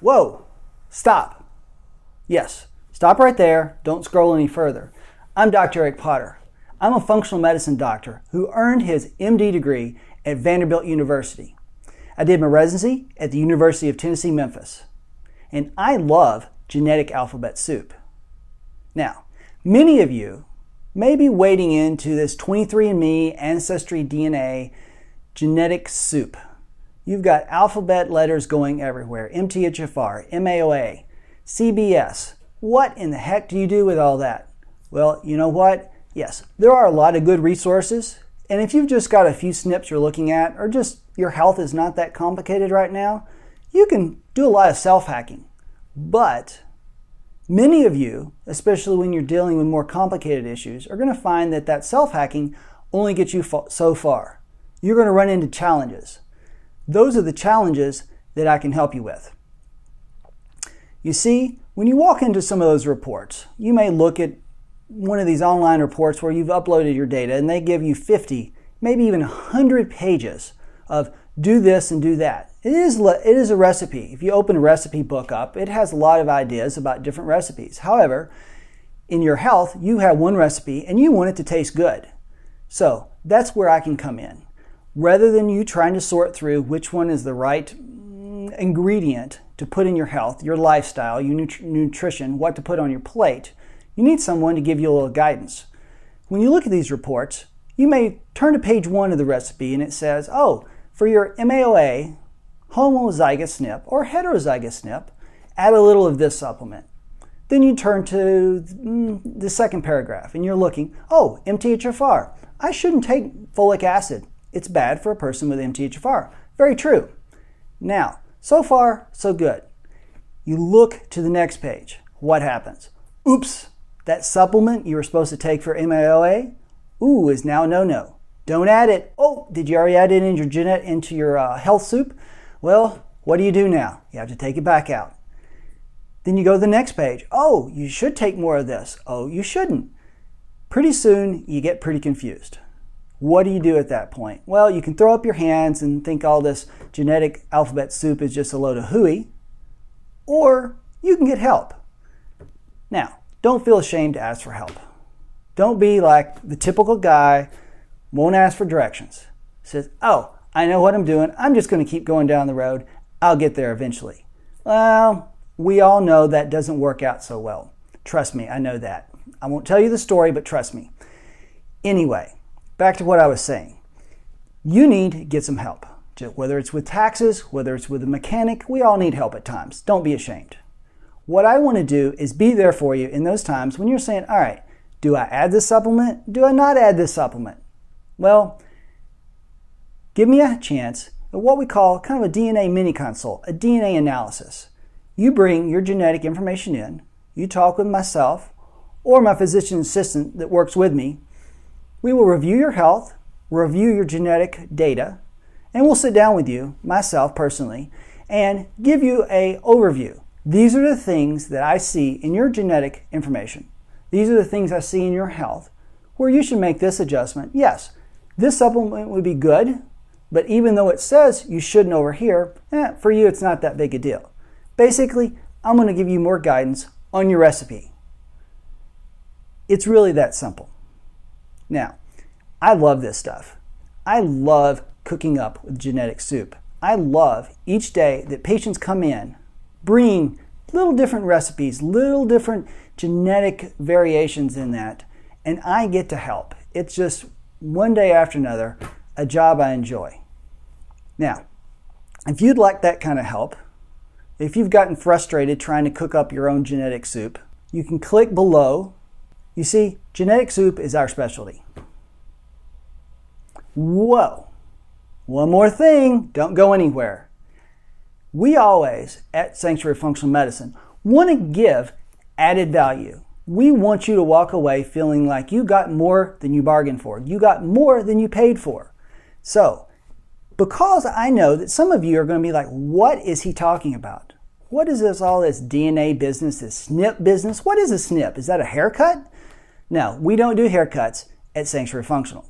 Whoa, stop. Yes, stop right there. Don't scroll any further. I'm Dr. Eric Potter. I'm a functional medicine doctor who earned his MD degree at Vanderbilt University. I did my residency at the University of Tennessee, Memphis. And I love genetic alphabet soup. Now, many of you may be wading into this 23andMe Ancestry DNA genetic soup. You've got alphabet letters going everywhere MTHFR, MAOA, CBS. What in the heck do you do with all that? Well, you know what? Yes, there are a lot of good resources. And if you've just got a few SNPs you're looking at, or just your health is not that complicated right now, you can do a lot of self hacking. But many of you, especially when you're dealing with more complicated issues, are going to find that that self hacking only gets you so far. You're going to run into challenges. Those are the challenges that I can help you with. You see, when you walk into some of those reports, you may look at one of these online reports where you've uploaded your data and they give you 50, maybe even 100 pages of do this and do that. It is, it is a recipe. If you open a recipe book up, it has a lot of ideas about different recipes. However, in your health, you have one recipe and you want it to taste good. So that's where I can come in. Rather than you trying to sort through which one is the right mm, ingredient to put in your health, your lifestyle, your nutrition, what to put on your plate, you need someone to give you a little guidance. When you look at these reports, you may turn to page one of the recipe and it says, oh, for your MAOA, homozygous SNP, or heterozygous SNP, add a little of this supplement. Then you turn to mm, the second paragraph and you're looking, oh, MTHFR. I shouldn't take folic acid. It's bad for a person with MTHFR. Very true. Now, so far, so good. You look to the next page. What happens? Oops, that supplement you were supposed to take for MAOA, ooh, is now no no. Don't add it. Oh, did you already add it in your genet into your uh, health soup? Well, what do you do now? You have to take it back out. Then you go to the next page. Oh, you should take more of this. Oh, you shouldn't. Pretty soon you get pretty confused. What do you do at that point? Well, you can throw up your hands and think all this genetic alphabet soup is just a load of hooey, or you can get help. Now, don't feel ashamed to ask for help. Don't be like the typical guy, won't ask for directions. Says, oh, I know what I'm doing. I'm just going to keep going down the road. I'll get there eventually. Well, we all know that doesn't work out so well. Trust me, I know that. I won't tell you the story, but trust me. Anyway, back to what I was saying. You need to get some help. Whether it's with taxes, whether it's with a mechanic, we all need help at times. Don't be ashamed. What I want to do is be there for you in those times when you're saying, all right, do I add this supplement? Do I not add this supplement? Well, give me a chance at what we call kind of a DNA mini consult, a DNA analysis. You bring your genetic information in, you talk with myself or my physician assistant that works with me. We will review your health, review your genetic data, and we'll sit down with you, myself personally, and give you a overview these are the things that I see in your genetic information. These are the things I see in your health where you should make this adjustment. Yes, this supplement would be good, but even though it says you shouldn't over here, eh, for you it's not that big a deal. Basically, I'm going to give you more guidance on your recipe. It's really that simple. Now, I love this stuff. I love cooking up with genetic soup. I love each day that patients come in bringing little different recipes, little different genetic variations in that, and I get to help. It's just one day after another, a job I enjoy. Now, if you'd like that kind of help, if you've gotten frustrated trying to cook up your own genetic soup, you can click below. You see, genetic soup is our specialty. Whoa! One more thing, don't go anywhere we always at Sanctuary Functional Medicine want to give added value. We want you to walk away feeling like you got more than you bargained for. You got more than you paid for. So, because I know that some of you are going to be like, what is he talking about? What is this all this DNA business, this SNP business? What is a SNP? Is that a haircut? No, we don't do haircuts at Sanctuary Functional.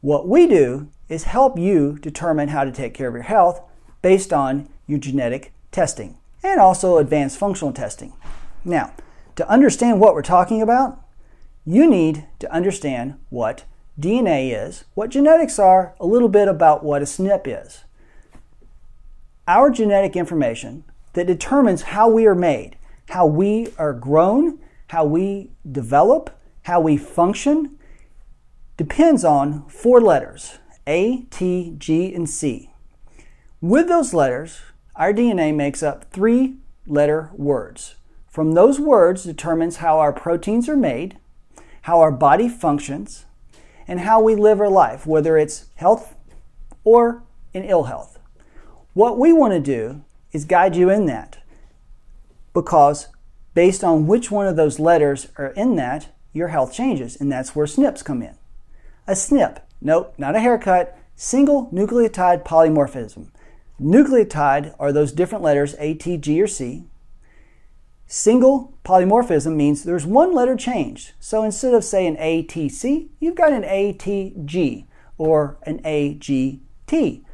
What we do is help you determine how to take care of your health based on your genetic testing. and also advanced functional testing. Now, to understand what we're talking about, you need to understand what DNA is, what genetics are, a little bit about what a SNP is. Our genetic information that determines how we are made, how we are grown, how we develop, how we function, depends on four letters A, T, G, and C. With those letters, our DNA makes up three letter words. From those words determines how our proteins are made, how our body functions, and how we live our life, whether it's health or in ill health. What we want to do is guide you in that because based on which one of those letters are in that, your health changes, and that's where SNPs come in. A SNP, nope, not a haircut, single nucleotide polymorphism. Nucleotide are those different letters A, T, G, or C. Single polymorphism means there's one letter changed. So instead of saying ATC, you've got an ATG or an AGT.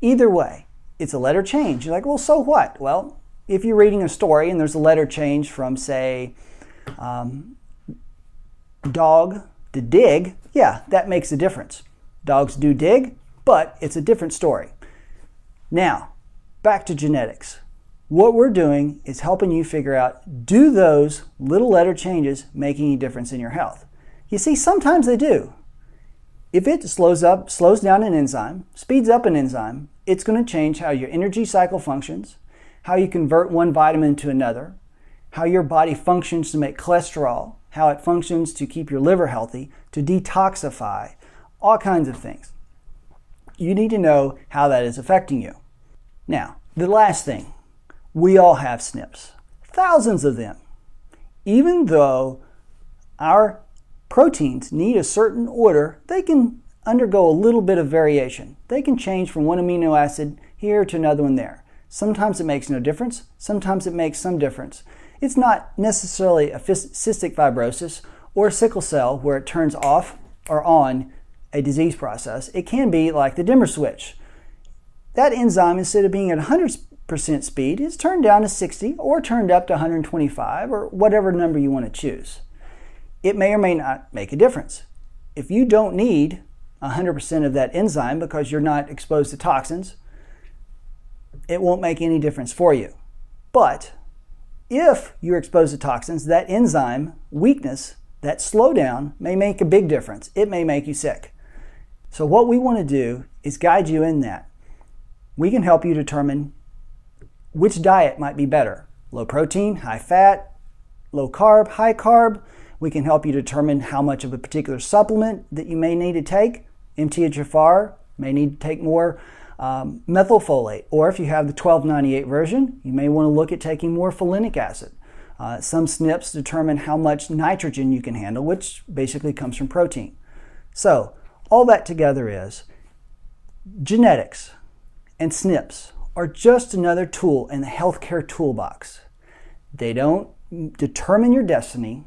Either way, it's a letter change. You're like, well, so what? Well, if you're reading a story and there's a letter change from, say, um, dog to dig, yeah, that makes a difference. Dogs do dig, but it's a different story. Now, back to genetics. What we're doing is helping you figure out do those little letter changes make any difference in your health? You see, sometimes they do. If it slows up, slows down an enzyme, speeds up an enzyme, it's going to change how your energy cycle functions, how you convert one vitamin to another, how your body functions to make cholesterol, how it functions to keep your liver healthy, to detoxify, all kinds of things. You need to know how that is affecting you. Now, the last thing we all have SNPs, thousands of them. Even though our proteins need a certain order, they can undergo a little bit of variation. They can change from one amino acid here to another one there. Sometimes it makes no difference, sometimes it makes some difference. It's not necessarily a cystic fibrosis or sickle cell where it turns off or on a disease process. It can be like the dimmer switch. That enzyme, instead of being at 100 percent speed is turned down to 60 or turned up to 125 or whatever number you want to choose. It may or may not make a difference. If you don't need 100% of that enzyme because you're not exposed to toxins, it won't make any difference for you. But if you're exposed to toxins, that enzyme weakness, that slowdown may make a big difference. It may make you sick. So, what we want to do is guide you in that. We can help you determine which diet might be better low protein, high fat, low carb, high carb. We can help you determine how much of a particular supplement that you may need to take. MTHFR may need to take more um, methylfolate, or if you have the 1298 version, you may want to look at taking more folinic acid. Uh, some SNPs determine how much nitrogen you can handle, which basically comes from protein. So, all that together is genetics and SNPs are just another tool in the healthcare toolbox. They don't determine your destiny,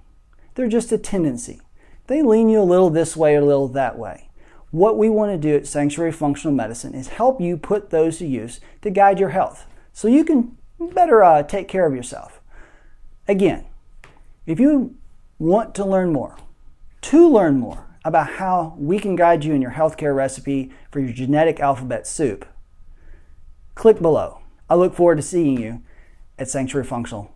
they're just a tendency. They lean you a little this way or a little that way. What we want to do at Sanctuary Functional Medicine is help you put those to use to guide your health so you can better uh, take care of yourself. Again, if you want to learn more, to learn more about how we can guide you in your healthcare recipe for your genetic alphabet soup, click below. I look forward to seeing you at Sanctuary Functional